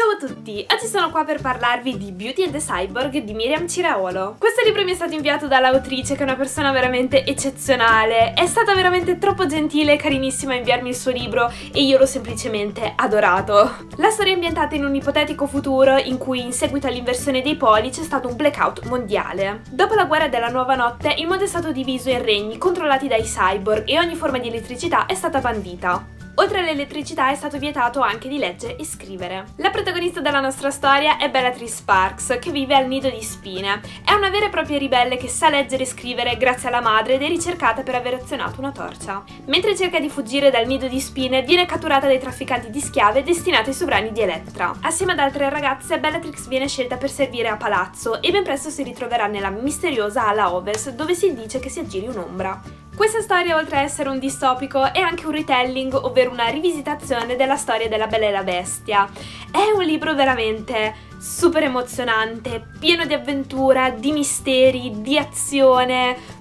Ciao a tutti, oggi sono qua per parlarvi di Beauty and the Cyborg di Miriam Ciraolo. Questo libro mi è stato inviato dall'autrice che è una persona veramente eccezionale, è stata veramente troppo gentile e carinissima a inviarmi il suo libro e io l'ho semplicemente adorato. La storia è ambientata in un ipotetico futuro in cui in seguito all'inversione dei poli c'è stato un blackout mondiale. Dopo la guerra della nuova notte il mondo è stato diviso in regni controllati dai cyborg e ogni forma di elettricità è stata bandita. Oltre all'elettricità è stato vietato anche di leggere e scrivere. La protagonista della nostra storia è Bellatrix Sparks, che vive al nido di spine. È una vera e propria ribelle che sa leggere e scrivere grazie alla madre ed è ricercata per aver azionato una torcia. Mentre cerca di fuggire dal nido di spine, viene catturata dai trafficanti di schiave destinati ai sovrani di Elettra. Assieme ad altre ragazze, Bellatrix viene scelta per servire a palazzo e ben presto si ritroverà nella misteriosa ala Overs, dove si dice che si aggiri un'ombra. Questa storia, oltre a essere un distopico, è anche un retelling, ovvero una rivisitazione della storia della Bella e la Bestia. È un libro veramente super emozionante, pieno di avventura, di misteri, di azione,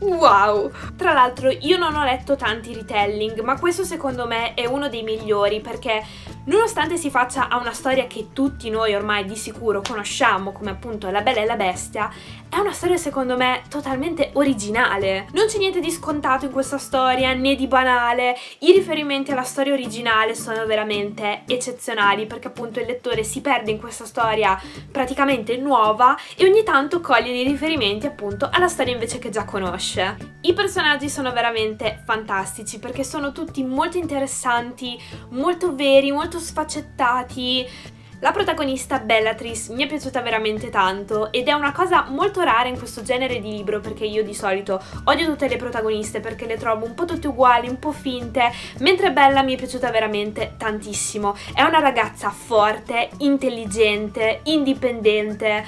Wow! Tra l'altro io non ho letto tanti retelling, ma questo secondo me è uno dei migliori perché nonostante si faccia a una storia che tutti noi ormai di sicuro conosciamo, come appunto La Bella e la Bestia, è una storia secondo me totalmente originale. Non c'è niente di scontato in questa storia, né di banale. I riferimenti alla storia originale sono veramente eccezionali perché appunto il lettore si perde in questa storia praticamente nuova e ogni tanto coglie dei riferimenti appunto alla storia invece che già conosce. I personaggi sono veramente fantastici perché sono tutti molto interessanti, molto veri, molto sfaccettati la protagonista Bellatrix mi è piaciuta veramente tanto ed è una cosa molto rara in questo genere di libro perché io di solito odio tutte le protagoniste perché le trovo un po' tutte uguali, un po' finte, mentre Bella mi è piaciuta veramente tantissimo. È una ragazza forte, intelligente, indipendente,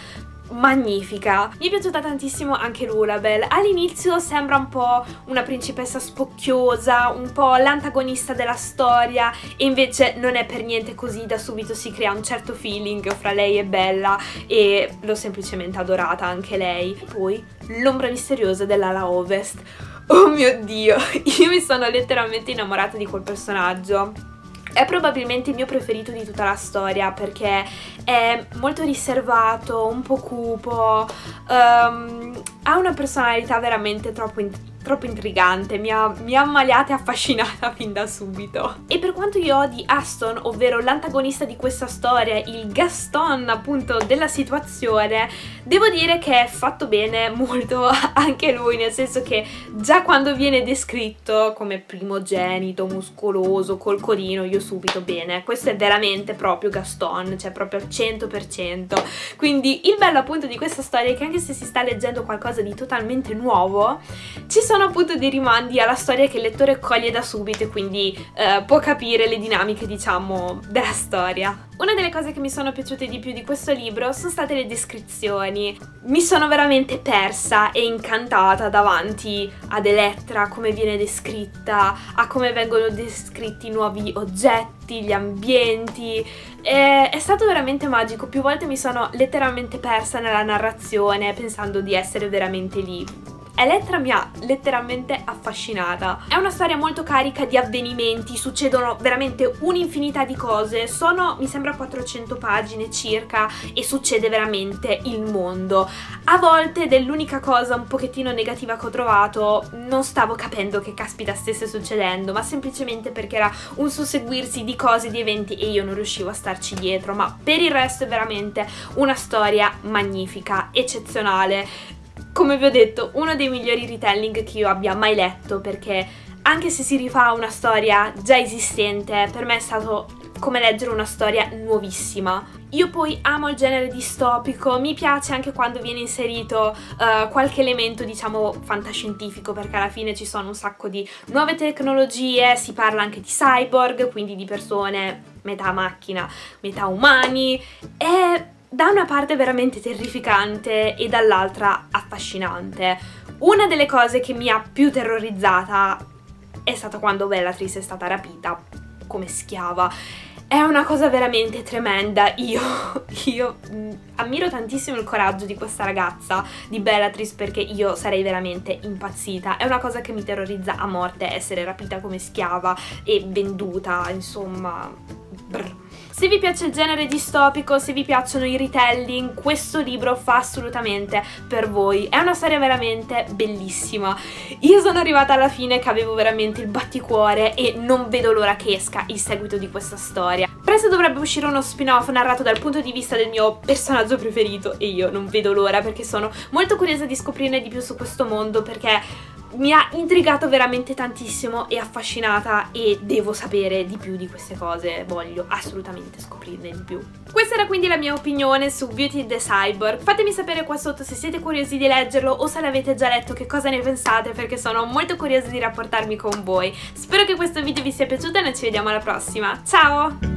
magnifica. Mi è piaciuta tantissimo anche Lulabel. All'inizio sembra un po' una principessa spocchiosa, un po' l'antagonista della storia e invece non è per niente così, da subito si crea un certo feeling fra lei e Bella e l'ho semplicemente adorata anche lei. Poi l'ombra misteriosa dell'ala ovest. Oh mio dio, io mi sono letteralmente innamorata di quel personaggio. È probabilmente il mio preferito di tutta la storia perché è molto riservato, un po' cupo, um, ha una personalità veramente troppo troppo intrigante, mi ha, mi ha ammaliata e affascinata fin da subito. E per quanto io odi Aston, ovvero l'antagonista di questa storia, il Gaston appunto della situazione, devo dire che è fatto bene molto anche lui, nel senso che già quando viene descritto come primogenito, muscoloso, col corino, io subito bene, questo è veramente proprio Gaston, cioè proprio al 100%. Quindi il bello appunto di questa storia è che anche se si sta leggendo qualcosa di totalmente nuovo, ci sono sono appunto dei rimandi alla storia che il lettore coglie da subito e quindi eh, può capire le dinamiche, diciamo, della storia. Una delle cose che mi sono piaciute di più di questo libro sono state le descrizioni. Mi sono veramente persa e incantata davanti ad Elettra, come viene descritta, a come vengono descritti i nuovi oggetti, gli ambienti. E è stato veramente magico, più volte mi sono letteralmente persa nella narrazione pensando di essere veramente lì Elettra mi ha letteralmente affascinata. È una storia molto carica di avvenimenti, succedono veramente un'infinità di cose, sono mi sembra 400 pagine circa e succede veramente il mondo. A volte dell'unica cosa un pochettino negativa che ho trovato non stavo capendo che caspita stesse succedendo, ma semplicemente perché era un susseguirsi di cose, di eventi e io non riuscivo a starci dietro, ma per il resto è veramente una storia magnifica, eccezionale come vi ho detto, uno dei migliori retelling che io abbia mai letto perché anche se si rifà una storia già esistente, per me è stato come leggere una storia nuovissima. Io poi amo il genere distopico, mi piace anche quando viene inserito uh, qualche elemento diciamo fantascientifico perché alla fine ci sono un sacco di nuove tecnologie, si parla anche di cyborg, quindi di persone metà macchina, metà umani e da una parte veramente terrificante e dall'altra affascinante. Una delle cose che mi ha più terrorizzata è stata quando Bellatrix è stata rapita come schiava. È una cosa veramente tremenda, io, io mh, ammiro tantissimo il coraggio di questa ragazza, di Bellatrix, perché io sarei veramente impazzita. È una cosa che mi terrorizza a morte, essere rapita come schiava e venduta, insomma... Se vi piace il genere distopico, se vi piacciono i retelling, questo libro fa assolutamente per voi. È una storia veramente bellissima. Io sono arrivata alla fine che avevo veramente il batticuore e non vedo l'ora che esca il seguito di questa storia. Presto dovrebbe uscire uno spin-off narrato dal punto di vista del mio personaggio preferito e io non vedo l'ora perché sono molto curiosa di scoprirne di più su questo mondo perché mi ha intrigato veramente tantissimo e affascinata e devo sapere di più di queste cose, voglio assolutamente scoprirne di più. Questa era quindi la mia opinione su Beauty the Cyborg, fatemi sapere qua sotto se siete curiosi di leggerlo o se l'avete già letto che cosa ne pensate perché sono molto curiosa di rapportarmi con voi. Spero che questo video vi sia piaciuto e noi ci vediamo alla prossima, ciao!